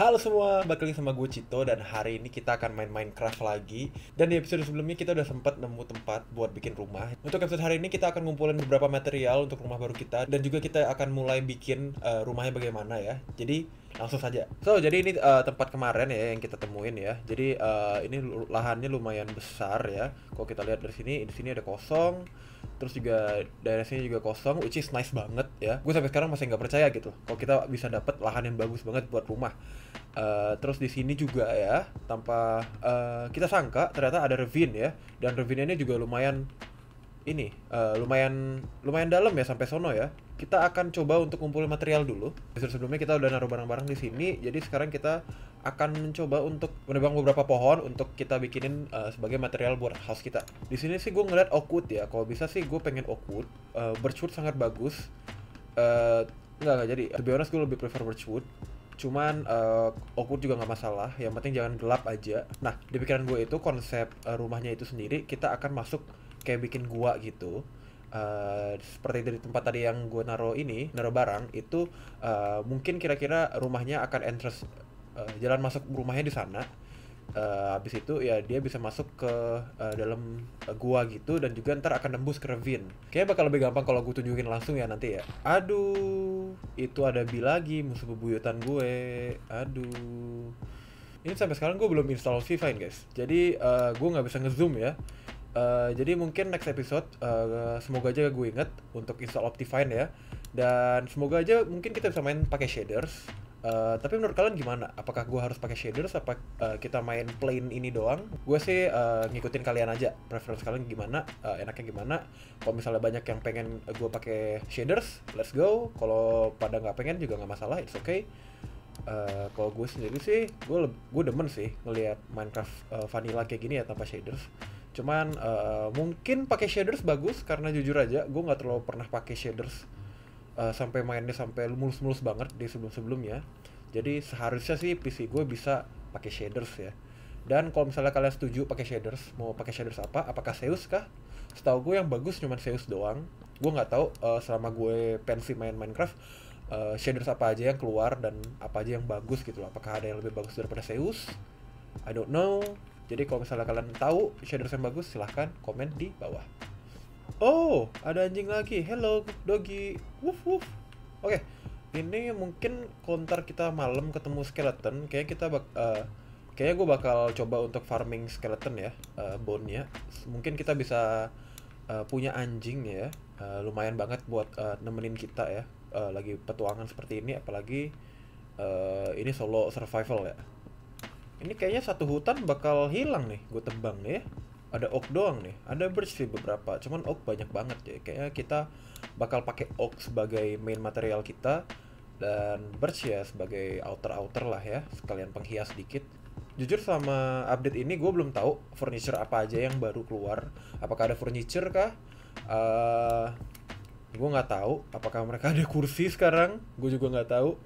Halo semua, balik lagi sama gue Cito dan hari ini kita akan main Minecraft lagi. Dan di episode sebelumnya kita udah sempat nemu tempat buat bikin rumah. Untuk episode hari ini kita akan ngumpulin beberapa material untuk rumah baru kita Dan juga kita akan mulai bikin uh, rumahnya bagaimana ya. Jadi langsung saja. So, jadi ini uh, tempat kemarin ya yang kita temuin ya. Jadi uh, ini lahannya lumayan besar ya. Kalau kita lihat dari sini, di sini ada kosong terus juga daerah sini juga kosong which is nice banget ya. Gue sampai sekarang masih nggak percaya gitu kalau kita bisa dapat lahan yang bagus banget buat rumah. Uh, terus di sini juga ya tanpa uh, kita sangka ternyata ada ravine ya. Dan ravine ini juga lumayan ini uh, lumayan lumayan dalam ya sampai sono ya. Kita akan coba untuk kumpulin material dulu. Sebelumnya kita udah naruh barang-barang di sini, jadi sekarang kita akan mencoba untuk menebang beberapa pohon untuk kita bikinin uh, sebagai material buat house kita. Di sini sih gue ngeliat oakwood ya. Kalau bisa sih gue pengen oakwood. Uh, birchwood sangat bagus. Uh, nggak nggak jadi. To be honest gue lebih prefer birchwood. Cuman uh, oakwood juga nggak masalah. Yang penting jangan gelap aja. Nah di pikiran gue itu konsep uh, rumahnya itu sendiri kita akan masuk kayak bikin gua gitu uh, seperti dari tempat tadi yang gue naro ini naro barang itu uh, mungkin kira-kira rumahnya akan entrance uh, jalan masuk rumahnya di sana. Uh, habis itu ya dia bisa masuk ke uh, dalam uh, gua gitu dan juga ntar akan nembus ke ravine. Kayaknya bakal lebih gampang kalau gue tunjukin langsung ya nanti ya. Aduh itu ada bi lagi musuh bebuyutan gue. Aduh. Ini sampai sekarang gue belum install Vivine guys. Jadi uh, gue nggak bisa ngezoom ya. Uh, jadi mungkin next episode uh, semoga aja gue inget untuk install Optifine ya. Dan semoga aja mungkin kita bisa main pakai shaders uh, tapi menurut kalian gimana? Apakah gue harus pakai shaders? Apa uh, kita main plain ini doang? Gue sih uh, ngikutin kalian aja. Preference kalian gimana? Uh, enaknya gimana? Kalau misalnya banyak yang pengen gue pakai shaders let's go. Kalau pada nggak pengen juga nggak masalah it's okay. Uh, kalau gue sendiri sih, gue gue demen sih ngelihat Minecraft uh, vanilla kayak gini ya tanpa shaders. Cuman uh, mungkin pakai shaders bagus karena jujur aja gue nggak terlalu pernah pakai shaders uh, sampai mainnya sampai mulus-mulus banget di sebelum-sebelumnya jadi seharusnya sih PC gue bisa pakai shaders ya dan kalau misalnya kalian setuju pakai shaders mau pakai shaders apa apakah Zeus kah setahu gue yang bagus cuma Zeus doang gue nggak tahu uh, selama gue pensi main Minecraft uh, shaders apa aja yang keluar dan apa aja yang bagus gitu loh apakah ada yang lebih bagus daripada Zeus I don't know jadi kalau misalnya kalian tahu shaders yang bagus, silahkan komen di bawah. Oh, ada anjing lagi. Hello, doggy. Woof woof. Oke, okay. Ini mungkin kontar kita malam ketemu skeleton. Kayaknya kita bak uh, kayaknya gue bakal coba untuk farming skeleton ya, uh, bone-nya. Mungkin kita bisa uh, punya anjing ya. Uh, lumayan banget buat uh, nemenin kita ya. Uh, lagi petualangan seperti ini, apalagi uh, ini solo survival ya ini kayaknya satu hutan bakal hilang nih gue tebang nih ya ada oak doang nih. Ada birch sih beberapa cuman oak banyak banget ya. Kayaknya kita bakal pakai oak sebagai main material kita dan birch ya sebagai outer outer lah ya. Sekalian penghias sedikit jujur sama update ini gue belum tahu furniture apa aja yang baru keluar. Apakah ada furniture kah? Uh, gue nggak tahu. Apakah mereka ada kursi sekarang? Gue juga nggak tahu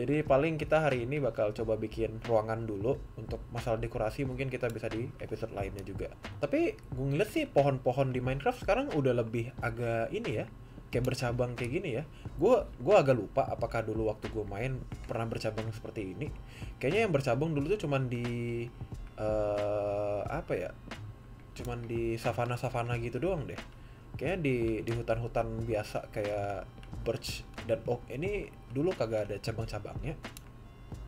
jadi paling kita hari ini bakal coba bikin ruangan dulu untuk masalah dekorasi mungkin kita bisa di episode lainnya juga. Tapi gue ngeliat sih pohon-pohon di Minecraft sekarang udah lebih agak ini ya, kayak bercabang kayak gini ya. Gue gue agak lupa apakah dulu waktu gue main pernah bercabang seperti ini. Kayaknya yang bercabang dulu tuh cuman di uh, apa ya? Cuman di savana-savana gitu doang deh. Kayaknya di di hutan-hutan biasa kayak birch dan oak ini dulu kagak ada cabang-cabangnya.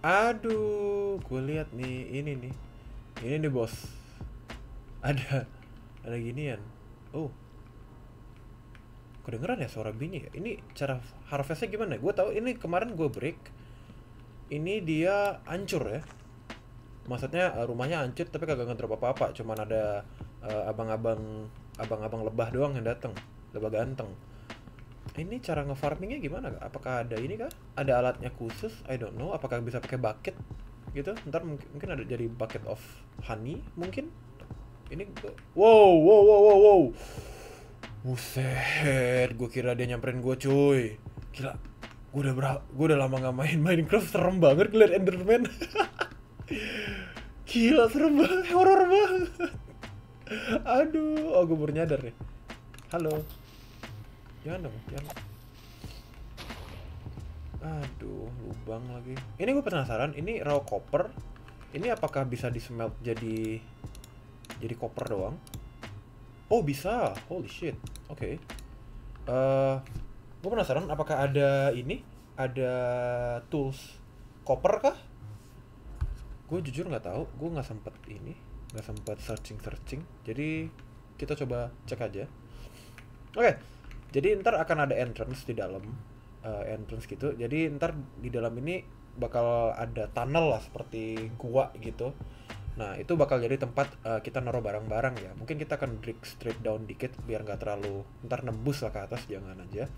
Aduh gue lihat nih ini nih. Ini nih bos. Ada ada ginian. Oh. Kedengeran ya suara bini ya? Ini cara harvestnya gimana? Gue tahu ini kemarin gue break. Ini dia hancur ya. Maksudnya eh, rumahnya hancur tapi kagak ngedrop apa-apa. Cuman ada uh, abang-abang abang-abang lebah doang yang datang. Lebah ganteng ini cara ngefarmingnya gimana? Apakah ada ini kah? Ada alatnya khusus? I don't know. Apakah bisa pakai bucket? Gitu. Ntar mungkin, mungkin ada jadi bucket of honey mungkin? Ini gua... wow wow wow wow wow. Buset, gue kira dia nyamperin gue cuy. Gila, gue udah berapa, gue udah lama gak main Minecraft Serem banget ngeliat Enderman. Gila, serem banget, horor banget. Aduh, oh gue baru nyadar nih. Halo Jangan dong, jangan. Aduh, lubang lagi. Ini gue penasaran, ini raw copper. Ini apakah bisa di smelt jadi jadi copper doang? Oh, bisa. Holy shit. Oke. Eh, gue penasaran apakah ada ini? Ada tools copper kah? Gue jujur nggak tahu. Gue nggak sempet ini, nggak sempet searching searching. Jadi kita coba cek aja. Oke. Jadi ntar akan ada entrance di dalam uh, entrance gitu. Jadi ntar di dalam ini bakal ada tunnel lah seperti gua gitu. Nah itu bakal jadi tempat uh, kita naruh barang-barang ya. Mungkin kita akan break straight down dikit biar nggak terlalu ntar nembus lah ke atas jangan aja.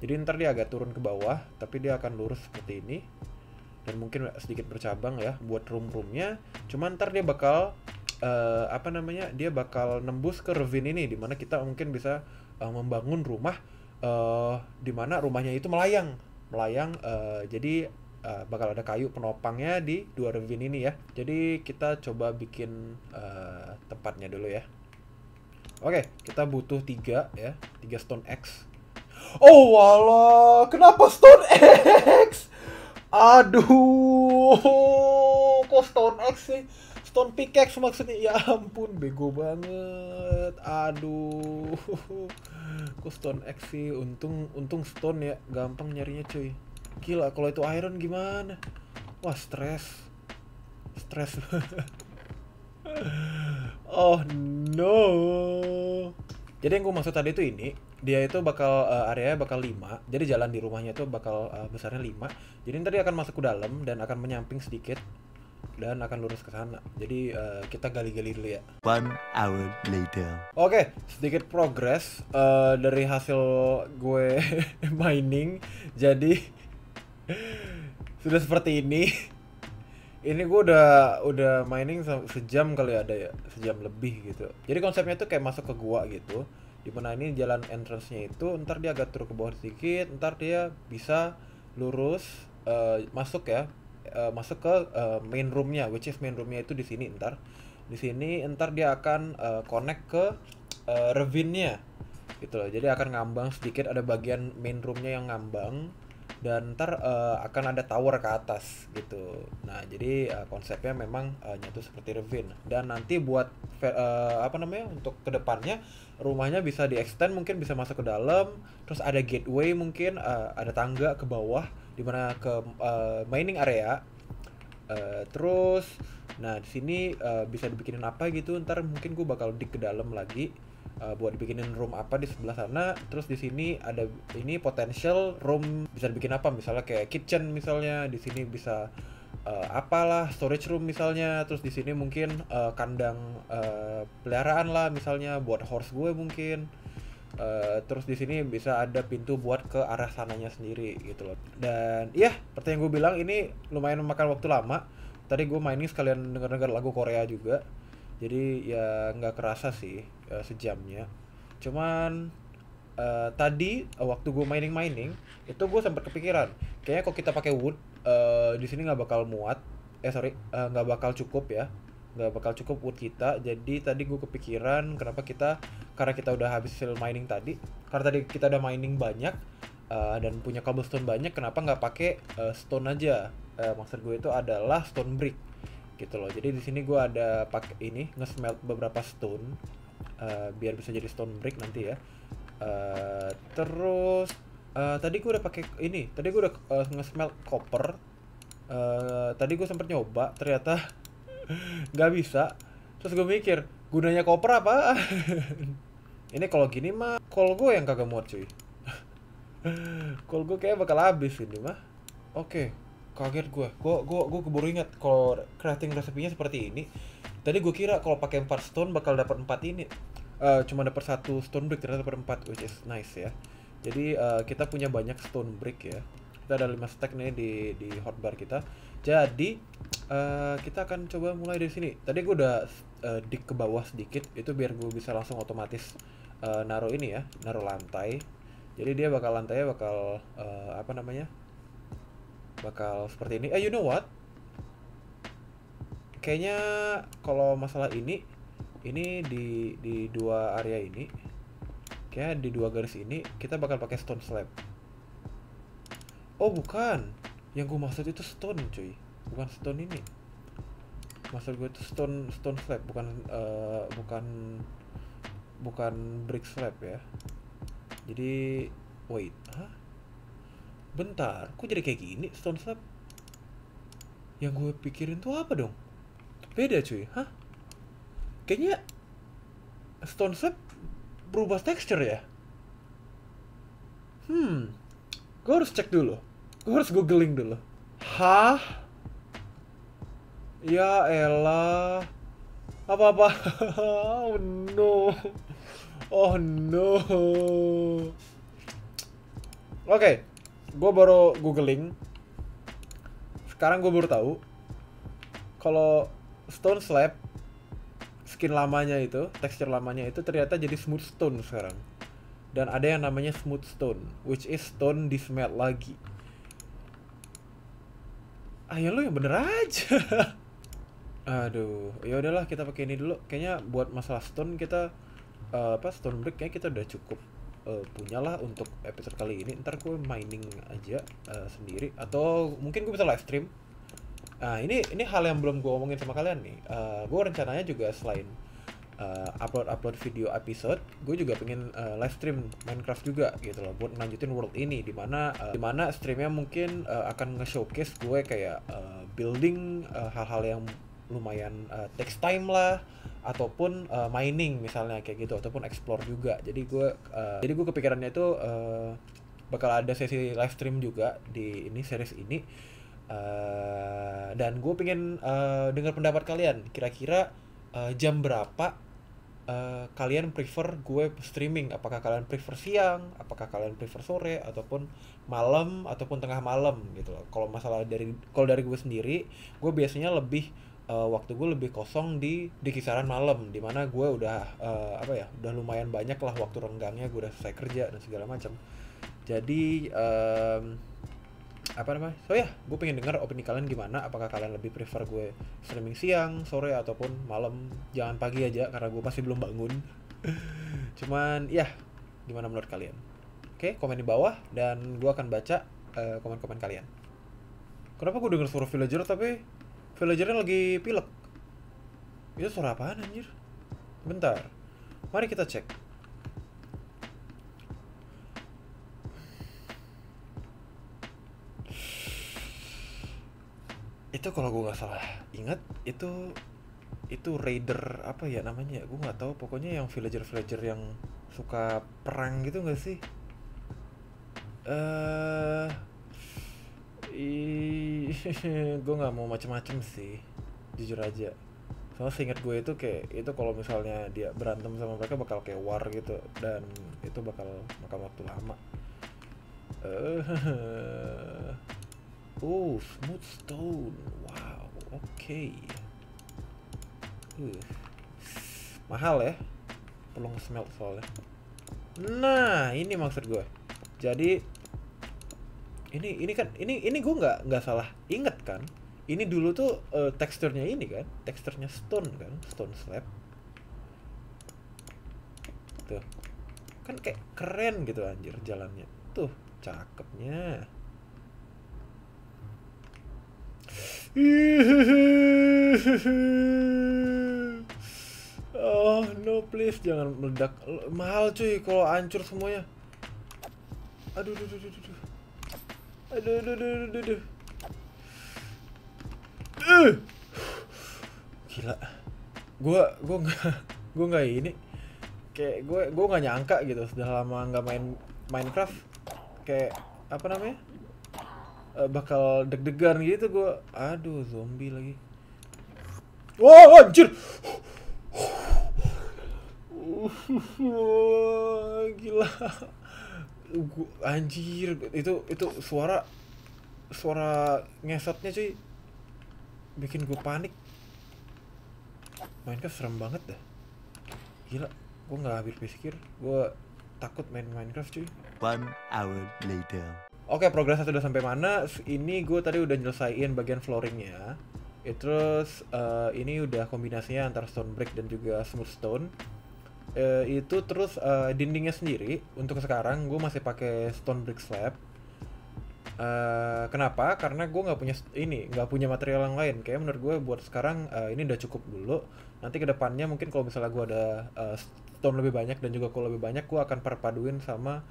Jadi ntar dia agak turun ke bawah, tapi dia akan lurus seperti ini dan mungkin sedikit bercabang ya buat room-roomnya. Cuman ntar dia bakal uh, apa namanya? Dia bakal nembus ke ravine ini di mana kita mungkin bisa uh, membangun rumah uh, di mana rumahnya itu melayang, melayang. Uh, jadi uh, bakal ada kayu penopangnya di dua ravine ini ya. Jadi kita coba bikin uh, tempatnya dulu ya. Oke, kita butuh tiga ya, tiga stone X. Oh wala, kenapa stone X? Aduh, kok stone X sih? Stone pickaxe maksudnya, ya ampun, bego banget. Aduh, kok stone X sih? Untung, untung stone ya, gampang nyarinya cuy. Gila, kalau itu iron gimana? Wah, stres. Stres. oh no. Jadi yang gue maksud tadi itu ini, dia itu bakal uh, area bakal 5. Jadi jalan di rumahnya itu bakal uh, besarnya 5. Jadi nanti dia akan masuk ke dalam dan akan menyamping sedikit dan akan lurus ke sana. Jadi uh, kita gali-gali dulu ya. One hour later. Oke, sedikit progres uh, dari hasil gue mining. Jadi sudah seperti ini. Ini gue udah udah mining se- sejam kali ada ya, sejam lebih gitu. Jadi konsepnya tuh kayak masuk ke gua gitu. Di mana ini jalan entrance-nya itu, ntar dia agak turun ke bawah sedikit, ntar dia bisa lurus eh, masuk ya, eh, masuk ke eh, main room-nya, which is main room-nya itu di sini ntar. Di sini ntar dia akan eh, connect ke eh, ravine-nya gitu loh. Jadi akan ngambang sedikit ada bagian main room-nya yang ngambang dan ntar eh, akan ada tower ke atas gitu. Nah jadi eh, konsepnya memang eh, nyatu seperti ravine dan nanti buat eh, apa namanya untuk ke depannya rumahnya bisa di extend mungkin bisa masuk ke dalam terus ada gateway mungkin eh, ada tangga ke bawah di mana ke eh, mining area Eh, terus nah di sini eh, bisa dibikinin apa gitu ntar mungkin gue bakal dig ke dalam lagi eh, buat dibikinin room apa di sebelah sana terus di sini ada ini potential room bisa dibikin apa misalnya kayak kitchen misalnya di sini bisa eh, apalah storage room misalnya terus di sini mungkin eh, kandang eh, peliharaan lah misalnya buat horse gue mungkin Eh, terus di sini bisa ada pintu buat ke arah sananya sendiri gitu loh. Dan iya, seperti yang gue bilang ini lumayan memakan waktu lama. Tadi gue mining sekalian denger-denger lagu Korea juga. Jadi ya nggak kerasa sih eh, sejamnya. Cuman eh, tadi eh, waktu gue mining mining itu gue sempat kepikiran kayaknya kalau kita pakai wood eh, di sini nggak bakal muat eh sorry nggak bakal cukup ya nggak bakal cukup wood kita. Jadi tadi gue kepikiran kenapa kita karena kita udah habis hasil mining tadi karena tadi kita udah mining banyak eh, dan punya cobblestone banyak kenapa nggak pakai eh, stone aja? Eh, maksud gue itu adalah stone brick gitu loh. Jadi di sini gue ada pakai ini nge-smelt beberapa stone eh, biar bisa jadi stone brick nanti ya. Eh, terus eh, tadi gue udah pakai ini tadi gue udah eh, nge-smelt copper. Eh, tadi gue sempet nyoba ternyata nggak bisa. Terus gue mikir gunanya koper apa? Ini kalau gini mah call gue yang kagak muat cuy. Call gue kayak bakal habis ini mah. Oke kaget gue gue gue gue keburu ingat kalau crafting resepinya seperti ini. Tadi gue kira kalau pakai 4 stone bakal dapat 4 ini. Eh, cuma dapat satu stone brick ternyata dapat 4 which is nice ya. Jadi eh, kita punya banyak stone brick ya kita ada 5 stack nih di di hotbar kita. Jadi eh, kita akan coba mulai dari sini. Tadi gue udah eh, dig ke bawah sedikit itu biar gue bisa langsung otomatis eh, naruh ini ya naruh lantai. Jadi dia bakal lantainya bakal eh, apa namanya? Bakal seperti ini. Eh you know what? Kayaknya kalau masalah ini ini di di dua area ini kayak di dua garis ini kita bakal pakai stone slab Oh bukan, yang gue maksud itu stone cuy, bukan stone ini. Maksud gue itu stone stone slab, bukan eh, bukan bukan brick slab ya. Jadi wait, hah? Bentar, kok jadi kayak gini stone slab? Yang gue pikirin tuh apa dong? Beda cuy, hah? Kayaknya stone slab berubah texture ya? Hmm, gue harus cek dulu. Gue harus googling dulu. Hah? Ya elah. Apa-apa? Oh no. Oh no. Oke, gue baru googling. Sekarang gue baru tahu kalau stone slab skin lamanya itu, tekstur lamanya itu ternyata jadi smooth stone sekarang. Dan ada yang namanya smooth stone, which is stone di smelt lagi. Ya lu yang bener aja. Aduh, ya udahlah kita pakai ini dulu. Kayaknya buat masalah stone kita eh, apa stone brick kayaknya kita udah cukup eh, punya lah untuk episode kali ini. Ntar gue mining aja eh, sendiri atau mungkin gue bisa live stream. Nah ini ini hal yang belum gue omongin sama kalian nih. Eh, gue rencananya juga selain eh, upload-upload video episode, gue juga pengen eh, live stream Minecraft juga gitu loh buat ngelanjutin world ini di mana eh, di mana streamnya mungkin eh, akan nge-showcase gue kayak eh, building hal-hal yang lumayan eh, takes time lah ataupun eh, mining misalnya kayak gitu ataupun explore juga. Jadi gue eh, jadi gue kepikirannya itu eh, bakal ada sesi live stream juga di ini series ini. Eh, dan gue pengen eh, dengar pendapat kalian kira-kira eh, jam berapa eh, kalian prefer gue streaming? Apakah kalian prefer siang? Apakah kalian prefer sore? Ataupun malam? Ataupun tengah malam gitu loh. Kalau masalah dari kalau dari gue sendiri gue biasanya lebih eh, waktu gue lebih kosong di di kisaran malam. Di mana gue udah eh, apa ya udah lumayan banyak lah waktu renggangnya. Gue udah selesai kerja dan segala macam. Jadi em, apa namanya? So ya gue pengen dengar opini kalian gimana. Apakah kalian lebih prefer gue streaming siang sore ataupun malam? Jangan pagi aja karena gue pasti belum bangun. Cuman ya gimana menurut kalian? Oke komen di bawah dan gue akan baca eh, komen-komen kalian. Kenapa gue denger suara villager tapi villagernya lagi pilek? Itu suara apaan anjir? Bentar. Mari kita cek itu kalau gue nggak salah ingat itu itu raider apa ya namanya? Gue nggak tahu. Pokoknya yang villager villager yang suka perang gitu nggak sih? Eh gue nggak mau macem-macem sih jujur aja. Soalnya seingat gue itu kayak itu kalau misalnya dia berantem sama mereka bakal kayak war gitu dan itu bakal makan waktu lama. Eh Oh, smooth stone. Wow, oke. Uh. Mahal ya. Perlu nge-smelt soalnya. Nah, ini maksud gue. Jadi ini ini kan ini ini gue nggak nggak salah inget kan. Ini dulu tuh eh, teksturnya ini kan, teksturnya stone kan, stone slab. Tuh. Kan kayak keren gitu anjir jalannya. Tuh, cakepnya. Oh no please jangan meledak mahal cuy kalau hancur semuanya. Aduh aduh aduh aduh aduh. Aduh aduh aduh aduh aduh. Uh. Gila. Gua gua nggak gua nggak ini kayak gue gue nggak nyangka gitu sudah lama nggak main Minecraft kayak apa namanya eh, bakal deg-degan gitu gue aduh zombie lagi. Wow anjir. Gila. Anjir itu itu suara suara ngesotnya cuy. Bikin gue panik. Minecraft serem banget dah. Gila gue nggak habis pikir. Gue takut main Minecraft cuy. One hour later. Oke, progresnya sudah sampai mana? Ini gue tadi udah nyelesain bagian flooringnya. Ya, terus eh, ini udah kombinasinya antara stone brick dan juga smooth stone. Eh, itu terus eh, dindingnya sendiri untuk sekarang gue masih pakai stone brick slab. Eh, kenapa? Karena gue nggak punya ini, nggak punya material yang lain. Kayak menurut gue buat sekarang eh, ini udah cukup dulu. Nanti ke depannya mungkin kalau misalnya gue ada eh, stone lebih banyak dan juga coal lebih banyak, gue akan perpaduin sama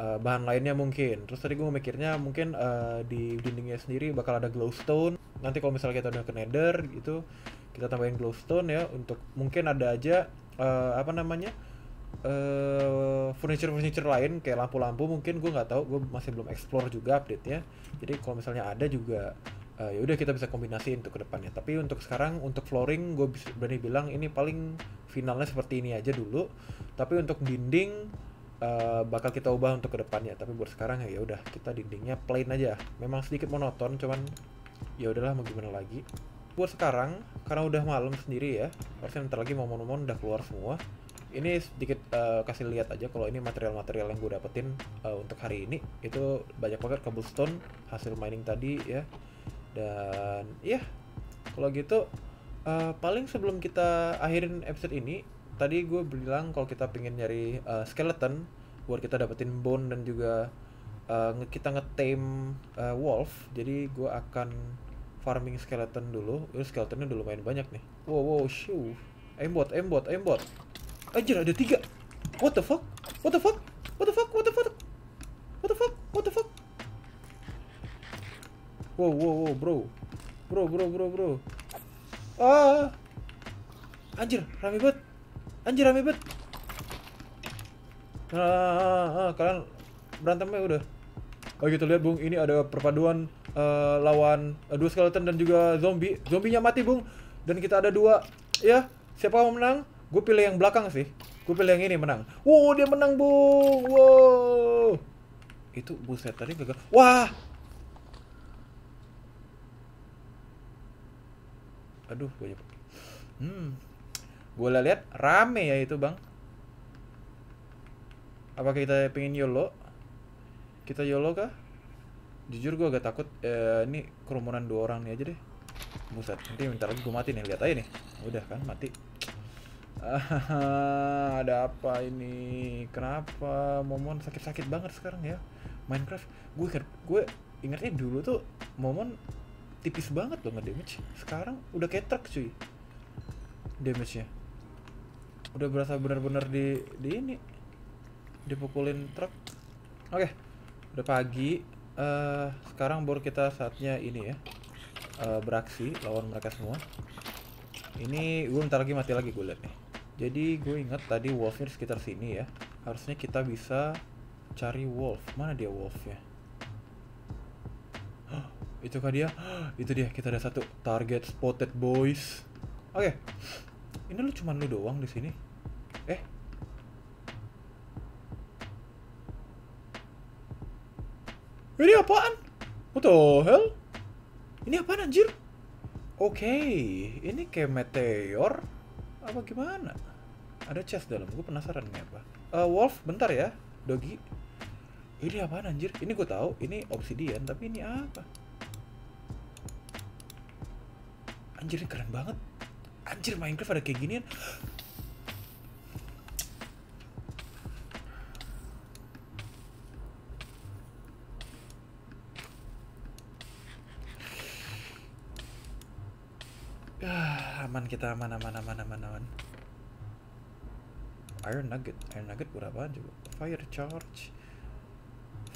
eh, bahan lainnya mungkin. Terus tadi gue mikirnya mungkin eh, di dindingnya sendiri bakal ada glowstone. Nanti kalau misalnya kita udah ke nether gitu, kita tambahin glowstone ya untuk mungkin ada aja eh, apa namanya eh furniture furniture lain kayak lampu-lampu mungkin gue nggak tahu gue masih belum explore juga update nya jadi kalau misalnya ada juga eh, ya udah kita bisa kombinasi untuk ke depannya tapi untuk sekarang untuk flooring gue berani bilang ini paling finalnya seperti ini aja dulu tapi untuk dinding eh, bakal kita ubah untuk ke depannya. Tapi buat sekarang ya udah kita dindingnya plain aja. Memang sedikit monoton cuman ya udahlah mau gimana lagi. Buat sekarang karena udah malam sendiri ya harusnya ntar lagi momon-momon udah keluar semua. Ini sedikit eh, kasih lihat aja kalau ini material-material yang gue dapetin eh, untuk hari ini. Itu banyak banget cobblestone hasil mining tadi ya. Dan ya kalau gitu eh, paling sebelum kita akhirin episode ini tadi gue bilang kalau kita pengen nyari eh, skeleton buat kita dapetin bone dan juga nge- kita ngetame eh, wolf jadi gue akan farming skeleton dulu ini skeletonnya udah lumayan banyak nih wow wow shoo aimbot aimbot aimbot Anjir ada tiga What the fuck? What the fuck? What the fuck? What the fuck? What the fuck? What the fuck? Wow wow wow bro Bro bro bro bro Ah Anjir rame banget Anjir rame banget ah, ah, ah, kalian berantemnya udah Oh gitu lihat bung, ini ada perpaduan eh, lawan eh, dua skeleton dan juga zombie. Zombinya mati bung, dan kita ada dua. Ya, siapa mau menang? Gue pilih yang belakang sih. Gue pilih yang ini menang. Wow, dia menang bung. Wow. Itu buset tadi gagal. Wah. Aduh, gue Hmm. Gue lihat rame ya itu bang. Apa kita pengen YOLO? Kita YOLO kah? Jujur gue agak takut eh, ini kerumunan dua orang nih aja deh. Buset, nanti bentar lagi gue mati nih, lihat aja nih. Udah kan mati. Ada apa ini? Kenapa Momon sakit-sakit banget sekarang ya? Minecraft, gue gue ingatnya dulu tuh Momon tipis banget loh nge-damage. Sekarang udah kayak truk cuy. Damage-nya. Udah berasa benar-benar di di ini dipukulin truk. Oke udah pagi. Eh sekarang baru kita saatnya ini ya eh, beraksi lawan mereka semua. Ini gue bentar lagi mati lagi gue liat nih. Jadi gue ingat tadi wolfnya di sekitar sini ya. Harusnya kita bisa cari wolf. Mana dia wolfnya Hah, itu kah dia itu dia. Kita ada satu target spotted boys. Oke ini lu cuman lu doang di sini eh Ini apaan? What the hell? Ini apaan anjir? Oke, ini kayak meteor apa gimana? Ada chest dalam, gue penasaran nih apa. Eh, Wolf, bentar ya, Dogi. Ini apaan anjir? Ini gue tahu, ini obsidian, tapi ini apa? Anjir, ini keren banget. Anjir, Minecraft ada kayak ginian. Ah, aman kita aman aman aman aman aman. Iron nugget, iron nugget berapaan coba? Fire charge.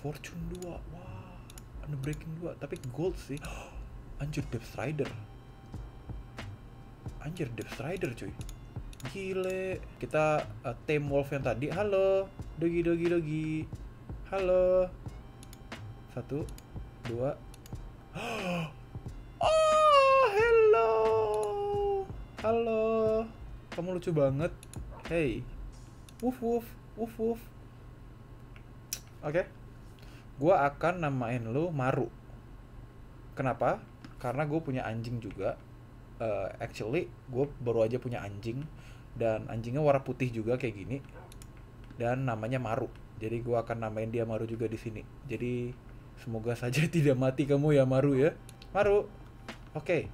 Fortune 2. Wah, unbreaking 2, tapi gold sih. Anjir Depth Strider. Anjir Depth Strider cuy. Gile. Kita uh, tame wolf yang tadi. Halo, dogi dogi dogi. Halo. Satu, dua. Oh, hello. Halo. Kamu lucu banget. Hey. Woof woof, woof woof. Oke. Gua akan namain lu Maru. Kenapa? Karena gue punya anjing juga. Eh, actually, gue baru aja punya anjing dan anjingnya warna putih juga kayak gini. Dan namanya Maru. Jadi gua akan namain dia Maru juga di sini. Jadi semoga saja tidak mati kamu ya Maru ya. Maru. Oke.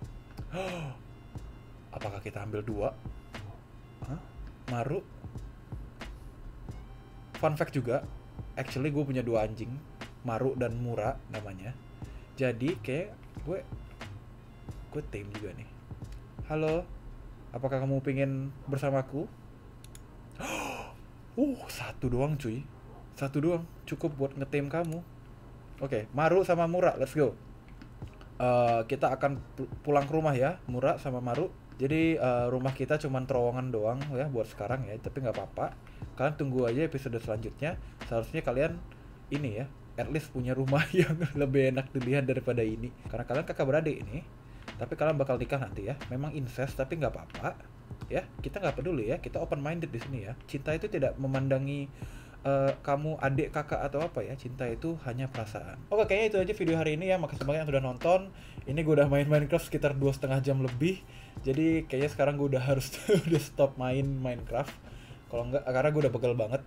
Apakah kita ambil dua? Hah? Maru. Fun fact juga, actually gue punya dua anjing. Maru dan Mura namanya jadi kayak gue gue tim juga nih halo apakah kamu pengen bersamaku uh satu doang cuy. Satu doang cukup buat ngetim kamu. Oke Maru sama Mura let's go. Eh, kita akan pu- pulang ke rumah ya Mura sama Maru. Jadi eh, rumah kita cuman terowongan doang ya buat sekarang ya tapi nggak apa-apa. Kalian tunggu aja episode selanjutnya. Seharusnya kalian ini ya at least punya rumah yang lebih enak dilihat daripada ini. Karena kalian kakak beradik ini tapi kalian bakal nikah nanti ya memang incest tapi nggak apa-apa ya. Kita nggak peduli ya kita open minded di sini ya. Cinta itu tidak memandangi eh, kamu adik kakak atau apa ya. Cinta itu hanya perasaan. Oke kayaknya itu aja video hari ini ya. Makasih banyak yang udah nonton. Ini gue udah main Minecraft sekitar dua setengah jam lebih. Jadi kayaknya sekarang gue udah harus udah stop main Minecraft. Kalau enggak karena gue udah begel banget.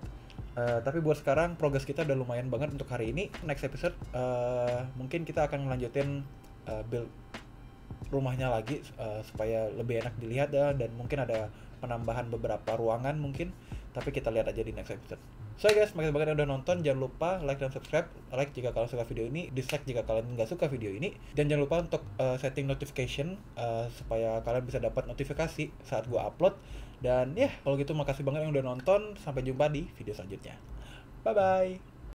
Eh, tapi buat sekarang progres kita udah lumayan banget untuk hari ini. Next episode eh, mungkin kita akan melanjutin eh, build rumahnya lagi eh, supaya lebih enak dilihat ya dan mungkin ada penambahan beberapa ruangan mungkin tapi kita lihat aja di next episode. So guys makasih banget yang udah nonton. Jangan lupa like dan subscribe. Like jika kalian suka video ini dislike jika kalian nggak suka video ini. Dan jangan lupa untuk eh, setting notification eh, supaya kalian bisa dapat notifikasi saat gua upload. Dan ya kalau gitu makasih banget yang udah nonton. Sampai jumpa di video selanjutnya. Bye bye